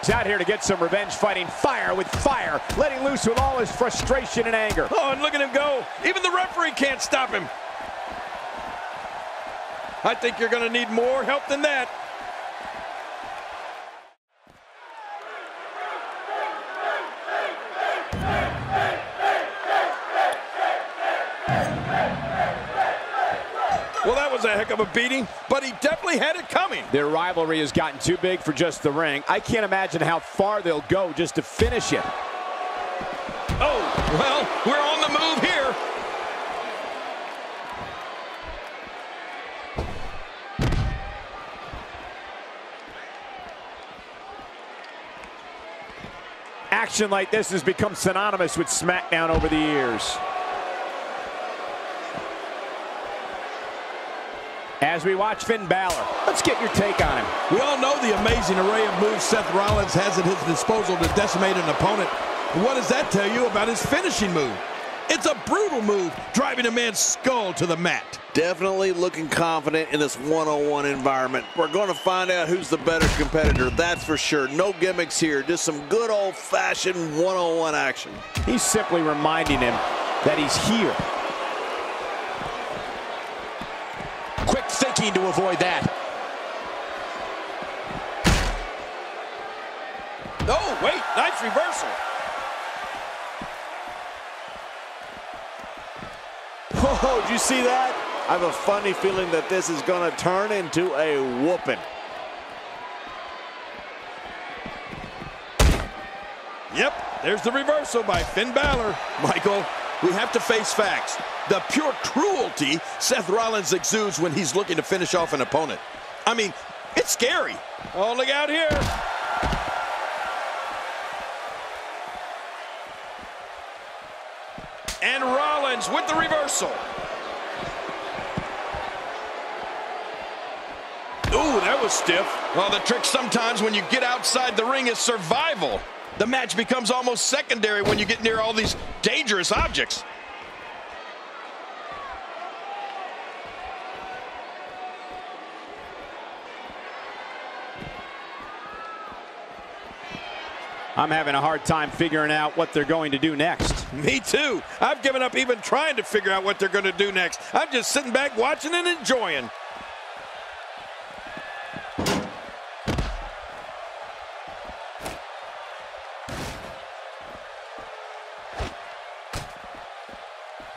He's out here to get some revenge, fighting fire with fire, letting loose with all his frustration and anger. Oh, and look at him go. Even the referee can't stop him. I think you're going to need more help than that. That was a heck of a beating, but he definitely had it coming. Their rivalry has gotten too big for just the ring. I can't imagine how far they'll go just to finish it. Oh, well, we're on the move here. Action like this has become synonymous with SmackDown over the years. As we watch Finn Balor, let's get your take on him. We all know the amazing array of moves Seth Rollins has at his disposal to decimate an opponent. But what does that tell you about his finishing move? It's a brutal move, driving a man's skull to the mat. Definitely looking confident in this one-on-one environment. We're going to find out who's the better competitor, that's for sure. No gimmicks here, just some good old-fashioned one-on-one action. He's simply reminding him that he's here. Quick thinking to avoid that. Oh, wait, nice reversal. Oh, did you see that? I have a funny feeling that this is going to turn into a whooping. Yep, there's the reversal by Finn Balor. Michael, we have to face facts. The pure cruelty Seth Rollins exudes when he's looking to finish off an opponent. I mean, it's scary. Oh, look out here. And Rollins with the reversal. Ooh, that was stiff. Well, the trick sometimes when you get outside the ring is survival. The match becomes almost secondary when you get near all these dangerous objects. I'm having a hard time figuring out what they're going to do next. Me too. I've given up even trying to figure out what they're going to do next. I'm just sitting back watching and enjoying.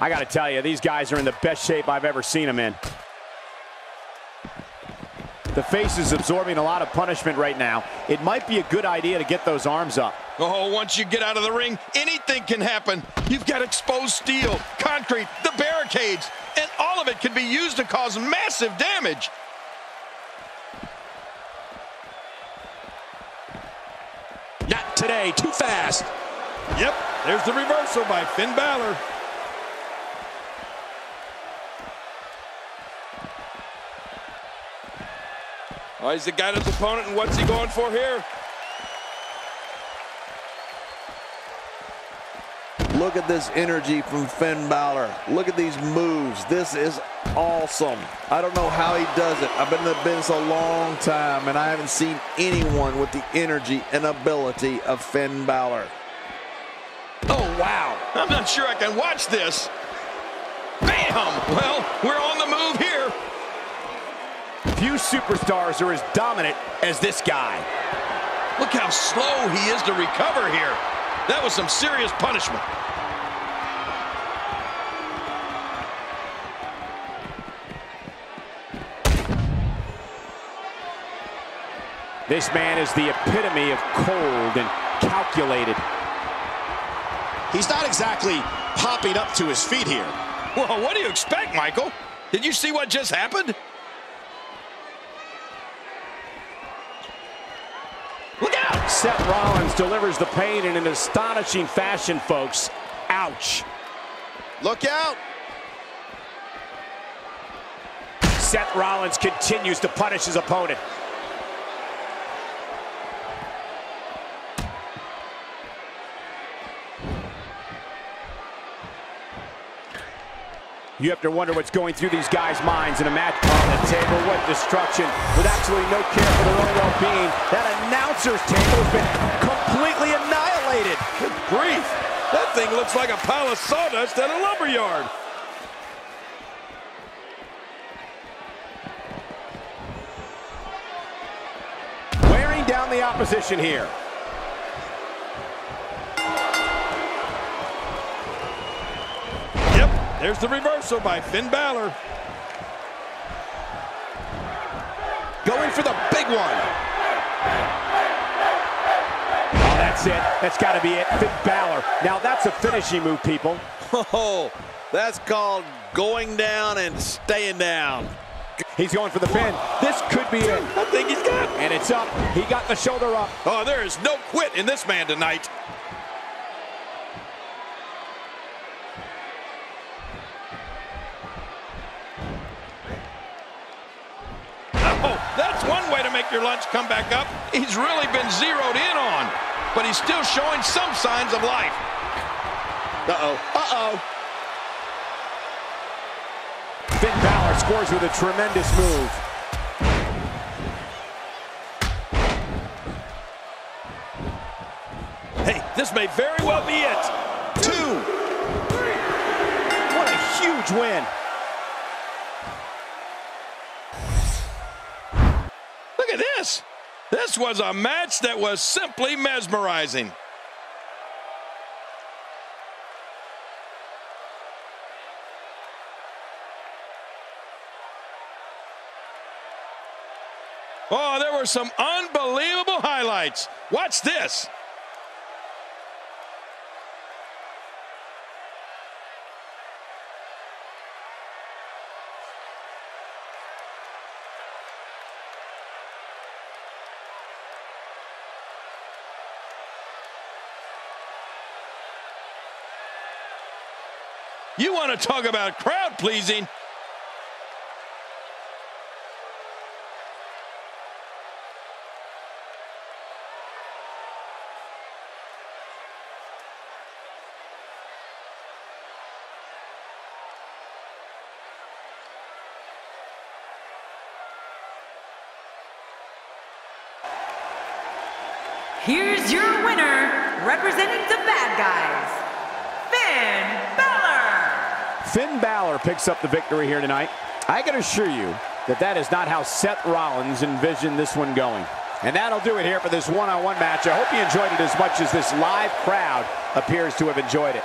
I got to tell you, these guys are in the best shape I've ever seen them in. The face is absorbing a lot of punishment right now. It might be a good idea to get those arms up. Oh, once you get out of the ring, anything can happen. You've got exposed steel, concrete, the barricades, and all of it can be used to cause massive damage. Not today, too fast. Yep, there's the reversal by Finn Balor. Oh, he's the guy his opponent, and what's he going for here? Look at this energy from Finn Balor. Look at these moves. This is awesome. I don't know how he does it. I've been in the business a long time, and I haven't seen anyone with the energy and ability of Finn Balor. Oh, wow. I'm not sure I can watch this. Bam! Well, we're on the move here. Few superstars are as dominant as this guy. Look how slow he is to recover here. That was some serious punishment. This man is the epitome of cold and calculated. He's not exactly popping up to his feet here. Well, what do you expect, Michael? Did you see what just happened? Look out! Seth Rollins delivers the pain in an astonishing fashion, folks. Ouch. Look out! Seth Rollins continues to punish his opponent. You have to wonder what's going through these guys' minds in a match on the table. What destruction with absolutely no care for their own well-being. That announcer's table has been completely annihilated. Good grief. That thing looks like a pile of sawdust at a lumber yard. Wearing down the opposition here. There's the reversal by Finn Balor. Going for the big one. Oh, that's it. That's got to be it. Finn Balor. Now that's a finishing move, people. Oh, that's called going down and staying down. He's going for the pin. This could be it. I think he's got it. And it's up. He got the shoulder up. Oh, there is no quit in this man tonight. Oh, that's one way to make your lunch come back up. He's really been zeroed in on, but he's still showing some signs of life. Uh-oh. Uh-oh. Finn Balor scores with a tremendous move. Hey, this may very well be it. Two. What a huge win. This was a match that was simply mesmerizing. Oh, there were some unbelievable highlights. Watch this. You want to talk about crowd pleasing? Here's your winner, representing the bad guys, Finn. Finn Balor picks up the victory here tonight. I can assure you that that is not how Seth Rollins envisioned this one going. And that'll do it here for this one-on-one -on -one match. I hope you enjoyed it as much as this live crowd appears to have enjoyed it.